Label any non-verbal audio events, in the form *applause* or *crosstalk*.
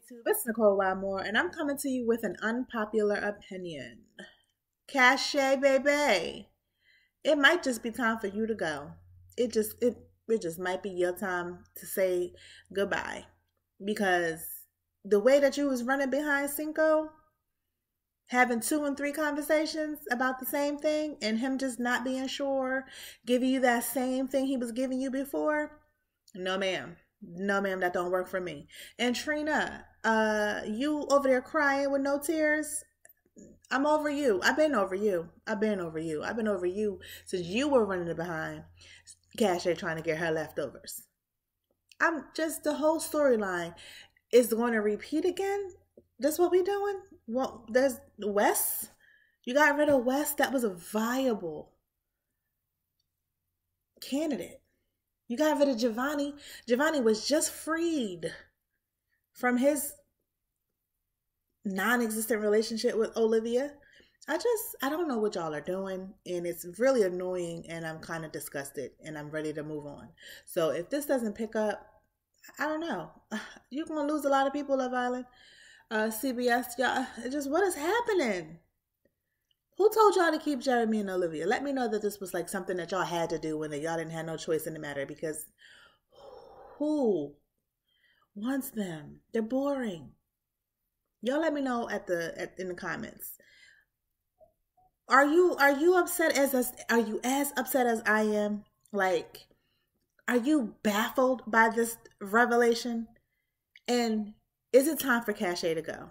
YouTube, it's Nicole Y Moore, and I'm coming to you with an unpopular opinion. Cashay, baby. It might just be time for you to go. It just it it just might be your time to say goodbye. Because the way that you was running behind Cinco, having two and three conversations about the same thing, and him just not being sure, giving you that same thing he was giving you before, no ma'am no ma'am that don't work for me. And trina uh you over there crying with no tears? I'm over you. I've been over you. I've been over you. I've been over you since you were running behind Cashay trying to get her leftovers. I'm just the whole storyline is going to repeat again? That's what we doing? Well there's wes? You got rid of wes? That was a viable candidate you got rid of Giovanni. Giovanni was just freed from his non existent relationship with Olivia. I just, I don't know what y'all are doing, and it's really annoying, and I'm kind of disgusted, and I'm ready to move on. So if this doesn't pick up, I don't know. *sighs* You're going to lose a lot of people, Love Island. Uh, CBS, y'all, just what is happening? Who told y'all to keep Jeremy and Olivia? Let me know that this was like something that y'all had to do when y'all didn't have no choice in the matter because who wants them? They're boring. Y'all let me know at the at, in the comments. Are you are you upset as us? Are you as upset as I am? Like, are you baffled by this revelation? And is it time for Cashay to go?